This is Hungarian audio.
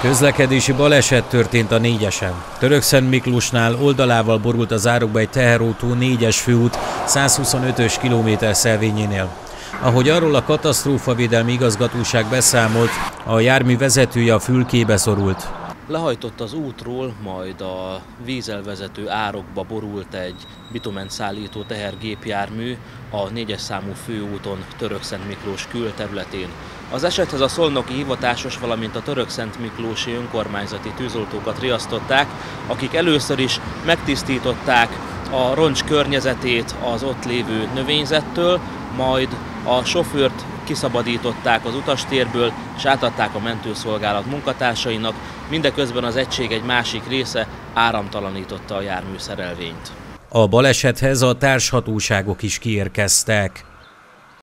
Közlekedési baleset történt a négyesen. Törökszent Miklósnál oldalával borult az árokba egy teherautó négyes főút 125-ös kilométer szelvényénél. Ahogy arról a katasztrófavédelmi igazgatóság beszámolt, a jármű vezetője a fülkébe szorult. Lehajtott az útról, majd a vízelvezető árokba borult egy bitument szállító tehergépjármű a négyes számú főúton Törökszent Miklós külterületén. Az esethez a szolnoki hivatásos, valamint a Törökszent Miklósi önkormányzati tűzoltókat riasztották, akik először is megtisztították a roncs környezetét az ott lévő növényzettől, majd a sofőrt kiszabadították az utastérből, és átadták a mentőszolgálat munkatársainak, mindeközben az egység egy másik része áramtalanította a jármű szerelvényt. A balesethez a társhatóságok is kiérkeztek.